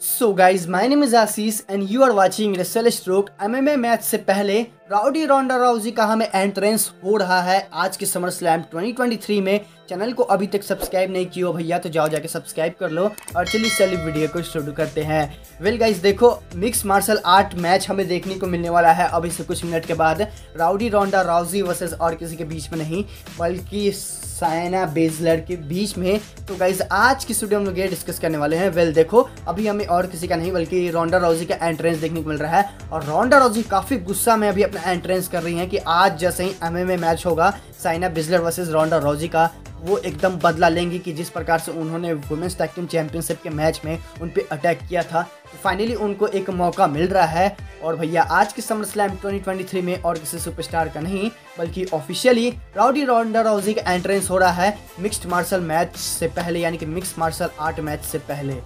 So guys my name is Ashish and you are watching wrestle stroke MMA match से पहले rowdy Ronda Rousey का हमें entrance हो रहा है आज के समर स्लैम 2023 में। चैनल को अभी तक सब्सक्राइब नहीं किया भैया तो जाओ जाके सब्सक्राइब कर लो और चलिए चलिए वीडियो को शुरू करते हैं। वेल गाइज़ देखो मिक्स मार्शल आर्ट मैच हमें देखने को मिलने वाला है। अभी से कुछ मिनट के बाद राउडी रोंडा राउजी वर्सेज और किसी के बीच में नहीं, बल्कि साइना बेजलर के बीच में। तो गाइज़ आज की स्टूडियो हम लोग ये डिस्कस करने वाले हैं। वेल देखो, अभी हमें और किसी का नहीं, बल्कि रोंडा राउजी का एंट्रेंस देखने को मिल रहा है। और रोंडा राउजी काफ़ी गुस्सा में अभी अपना एंट्रेंस कर रही हैं कि आज जैसे ही एमएमए मैच होगा, साइना बिजलर वर्सेस रोंडा राउजी का वो एकदम बदला लेंगी कि जिस प्रकार से उन्होंने वुमेंस टैग टीम चैंपियनशिप के मैच में उन पर अटैक किया था। तो फाइनली उनको एक मौका मिल रहा है और भैया, आज के समर स्लैम 2023 में और किसी सुपरस्टार का नहीं, बल्कि ऑफिशियली राउडी रोंडा राउजी का एंट्रेंस हो रहा है मिक्स्ड मार्शल मैच से पहले, यानी कि मिक्स मार्शल आर्ट मैच से पहले।